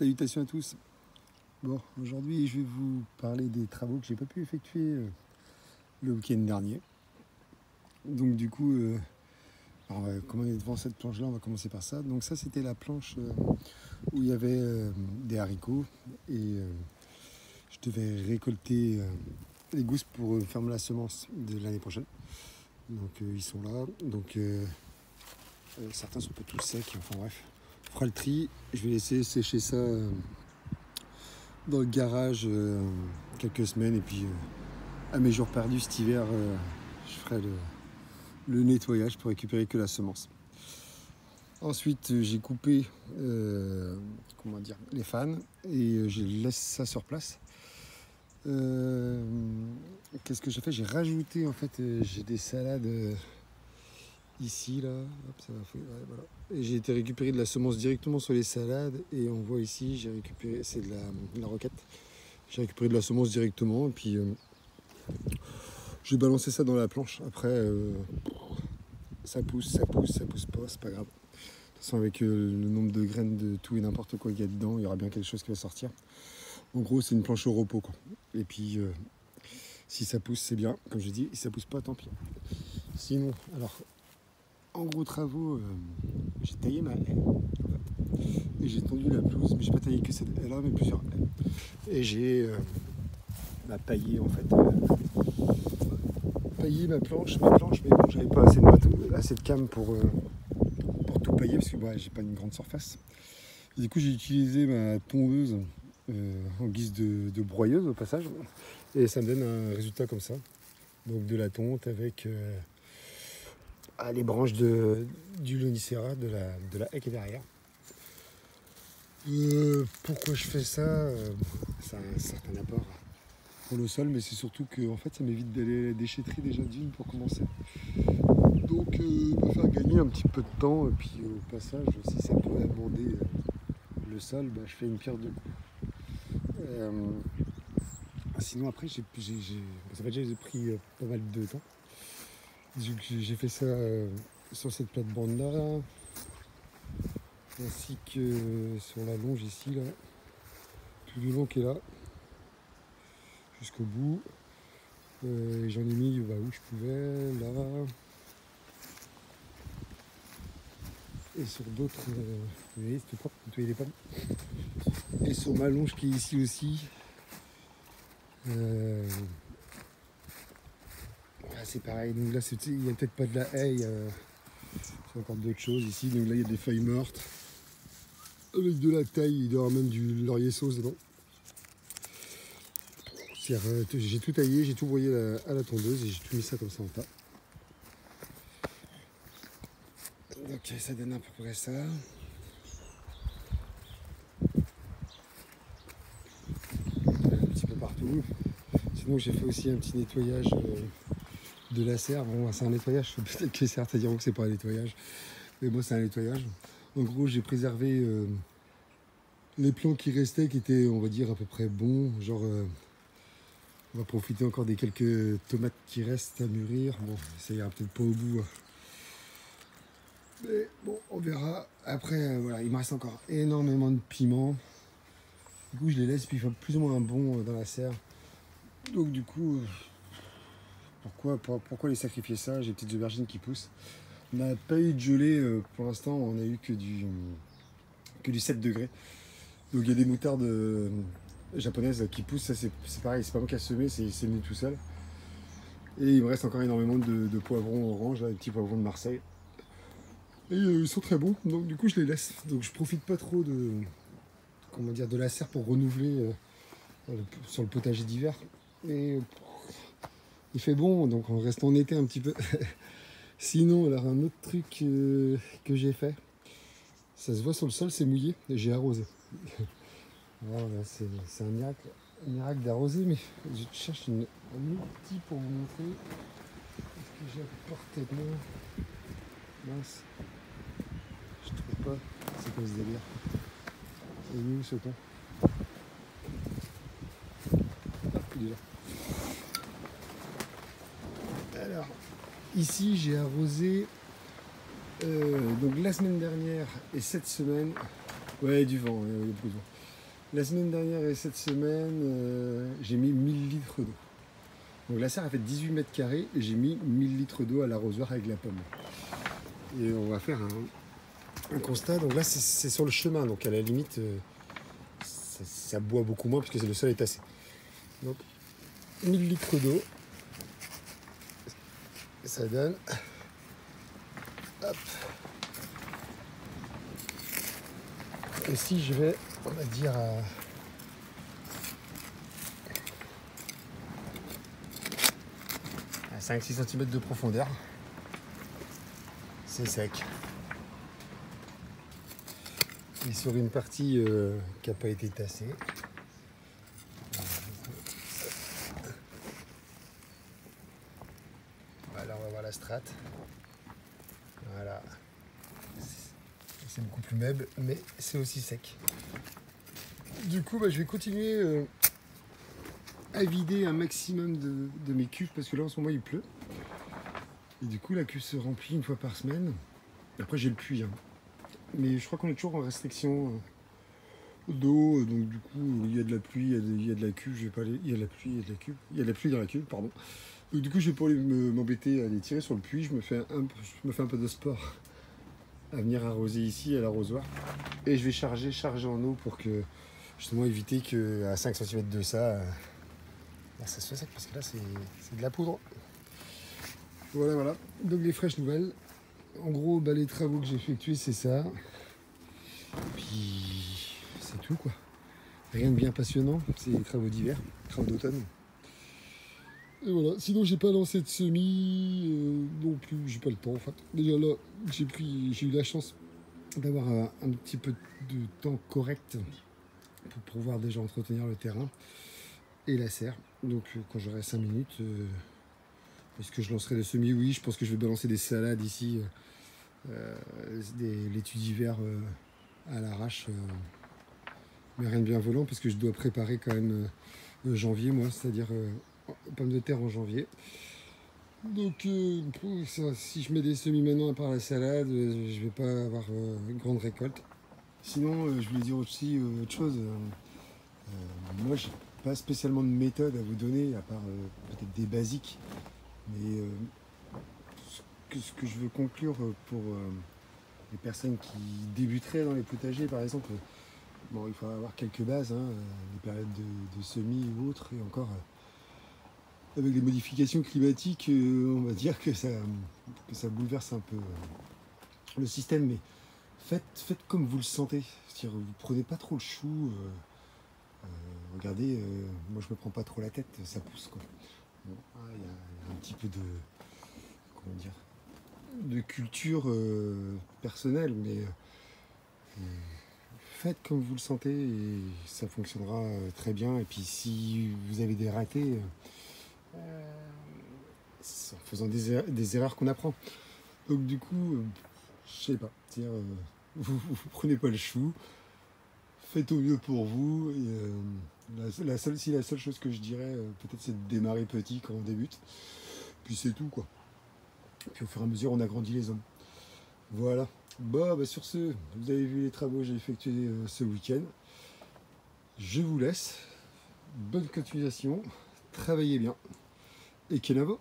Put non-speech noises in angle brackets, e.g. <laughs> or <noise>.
Salutations à tous. Bon, aujourd'hui je vais vous parler des travaux que j'ai pas pu effectuer euh, le week-end dernier. Donc du coup, euh, alors, on va commencer devant cette planche-là, on va commencer par ça. Donc ça c'était la planche euh, où il y avait euh, des haricots et euh, je devais récolter euh, les gousses pour euh, faire la semence de l'année prochaine. Donc euh, ils sont là. Donc euh, euh, certains sont pas tous secs, enfin bref. Fera le tri. Je vais laisser sécher ça euh, dans le garage euh, quelques semaines et puis euh, à mes jours perdus cet hiver, je ferai le, nettoyage pour récupérer que la semence. Ensuite, j'ai coupé comment les fans et je laisse ça sur place. Qu'est-ce que j'ai fait? J'ai rajouté en fait, j'ai des salades ici là. Hop, ça va voilà. Et j'ai été récupérer de la semence directement sur les salades et on voit ici, j'ai récupéré, c'est de la, roquette. J'ai récupéré de la semence directement et puis euh, j'ai balancé ça dans la planche. Après, euh, ça pousse, ça pousse, ça pousse pas, c'est pas grave. De toute façon, avec euh, le nombre de graines de tout et n'importe quoi qu'il y a dedans, il y aura bien quelque chose qui va sortir. En gros, c'est une planche au repos. Quoi. Et puis, si ça pousse, c'est bien. Comme je dis, si ça pousse pas, tant pis. Sinon, alors, en gros travaux, euh, j'ai taillé ma haie. Et j'ai tendu la pelouse, mais j'ai pas taillé que cette haie-là, mais plusieurs haies. Et j'ai euh, bah, paillé en fait. euh, ma planche, ma planche, mais bon, j'avais pas assez de, assez de cam pour, euh, pour tout pailler parce que bah, j'ai pas une grande surface. Du coup, j'ai utilisé ma tondeuse en guise de, de broyeuse au passage, et ça me donne un résultat comme ça. Donc de la tonte avec les branches de, du lonicera, de la, de la haie qui est derrière. Euh, pourquoi je fais ça Euh, Ça a un certain apport pour le sol, mais c'est surtout que en fait, ça m'évite d'aller à la déchetterie déjà d'une pour commencer. Donc, euh, me faire gagner un petit peu de temps, et puis au passage, si ça peut amender euh, le sol, bah, je fais une pierre de. Euh, sinon, après, j'ai, va déjà j'ai pris euh, pas mal de temps. J'ai, fait ça euh, sur cette plate-bande-là, ainsi que sur la longe ici, là, tout du long qui est là, jusqu'au bout. Euh, J'en ai mis bah, où je pouvais, là. Et sur d'autres, euh, vous voyez, tout propre, les. Et sur ma longe qui est ici aussi. euh, c'est pareil, donc là il n'y a peut-être pas de la haie, il encore d'autres choses ici. Donc là il y a des feuilles mortes. Avec de la taille, il doit y avoir même du laurier sauce dedans. J'ai tout taillé, j'ai tout broyé à la, à la tondeuse et j'ai tout mis ça comme ça en tas. Donc ça donne à peu près ça. Un petit peu partout. Sinon j'ai fait aussi un petit nettoyage euh, de la serre. Bon c'est un nettoyage, <laughs> peut-être que certains diront que c'est pas un nettoyage. Mais moi c'est un nettoyage. En gros j'ai préservé euh, les plants qui restaient, qui étaient on va dire à peu près bons. Genre euh, on va profiter encore des quelques tomates qui restent à mûrir. Bon ça ira peut-être pas au bout. hein. Mais bon, on verra. Après, euh, voilà, il me reste encore énormément de piments. Du coup, je les laisse, puis il faut plus ou moins un bon dans la serre. Donc, du coup, pourquoi, pour- pourquoi les sacrifier ça J'ai des petites aubergines qui poussent. On n'a pas eu de gelée euh, pour l'instant, on a eu que du, que du 7 degrés. Donc, il y a des moutardes euh, japonaises qui poussent. Ça, c'est pareil, c'est pas moi qui a semé, c'est venu tout seul. Et il me reste encore énormément de, poivrons orange, des petits poivrons de Marseille. Et euh, ils sont très bons, donc du coup je les laisse. Donc je profite pas trop de comment dire de la serre pour renouveler sur le- potager d'hiver. Il fait bon, donc on reste en été un petit peu. <laughs> Sinon, alors un autre truc euh, que j'ai fait, ça se voit sur le sol, c'est mouillé, et j'ai arrosé. <laughs> C'est un miracle, miracle d'arroser, mais je cherche une- un outil pour vous montrer. Est-ce que j'ai à portée de main Mince. Je trouve pas. C'est quoi ce délire? Est où ce Hop, il est là. Alors, ici j'ai arrosé euh, donc la semaine dernière et cette semaine. Ouais, du vent, il y a vent. La semaine dernière et cette semaine, euh, j'ai mis 1000 litres d'eau. Donc la serre a fait 18 mètres carrés et j'ai mis 1000 litres d'eau à l'arrosoir avec la pomme. Et on va faire un, constat. Donc là, c'est sur le chemin. Donc à la limite, euh, ça, ça, boit beaucoup moins puisque le sol est tassé. Donc 1000 litres d'eau. Ça donne. Hop. Et si je vais on va dire à, 5-6 cm de profondeur. C'est sec. Et sur une partie euh, qui n'a pas été tassée. Voilà, on va voir la. Voilà. C'est beaucoup plus meuble, mais c'est aussi sec. Du coup, bah, je vais continuer euh, à vider un maximum de, mes cuves parce que là en ce moment il pleut. Et du coup, la cuve se remplit une fois par semaine. Après, j'ai le puits. Hein. Mais je crois qu'on est toujours en restriction euh, d'eau. Donc, du coup, il y a de la pluie, il y a de, la cuve. Je vais pas aller... Il y a de la pluie, il y a de la cuve. Il y a de la pluie dans la cuve, pardon. Du coup, je vais pas m'embêter à les tirer sur le puits. Je me fais un, peu de sport à venir arroser ici à l'arrosoir. Et je vais charger, charger en eau pour que justement éviter qu'à 5 cm de ça, euh, ça se sec parce que là c'est de la poudre. Voilà, voilà. Donc les fraîches nouvelles. En gros, bah, les travaux que j'ai effectués, c'est ça. Puis c'est tout quoi. Rien de bien passionnant, c'est des travaux d'hiver, travaux d'automne. Et voilà, sinon j'ai pas lancé de semis euh, non plus, j'ai pas le temps en fait. Déjà là, j'ai eu la chance d'avoir un, petit peu de temps correct pour pouvoir déjà entretenir le terrain et la serre. Donc euh, quand j'aurai 5 minutes, euh, est-ce que je lancerai des semis Oui, je pense que je vais balancer des salades ici, des laitues d'hiver à l'arrache. mais rien de bien volant parce que je dois préparer quand même janvier moi, c'est-à-dire pommes de terre en janvier. Donc euh, si je mets des semis maintenant à part la salade, euh, je vais pas avoir euh, une grande récolte. Sinon, je voulais dire aussi autre chose. moi, j'ai pas spécialement de méthode à vous donner, à part peut-être des basiques. Mais ce que, je veux conclure pour les personnes qui débuteraient dans les potagers, par exemple, bon, il faut avoir quelques bases, hein, des périodes de, de semis ou autres, et encore avec les modifications climatiques, euh, on va dire que ça, ça bouleverse un peu euh, le système. Mais faites, faites comme vous le sentez. C'est-à-dire, vous prenez pas trop le chou. Euh, regardez, moi je me prends pas trop la tête, ça pousse quoi. Ah, il y, a un petit peu de comment dire de culture personnelle, mais faites comme vous le sentez et ça fonctionnera très bien. Et puis si vous avez des ratés, en faisant des, er-, des erreurs qu'on apprend. Donc du coup, euh, je sais pas, euh, <laughs> vous, prenez pas le chou, faites au mieux pour vous. Et, la, seule, si la seule chose que je dirais, peut-être, c'est de démarrer petit quand on débute. Puis c'est tout, quoi. Puis au fur et à mesure, on agrandit les hommes. Voilà. Bon, bah, sur ce, vous avez vu les travaux que j'ai effectués ce week-end. Je vous laisse. Bonne continuation. Travaillez bien. Et Kenavo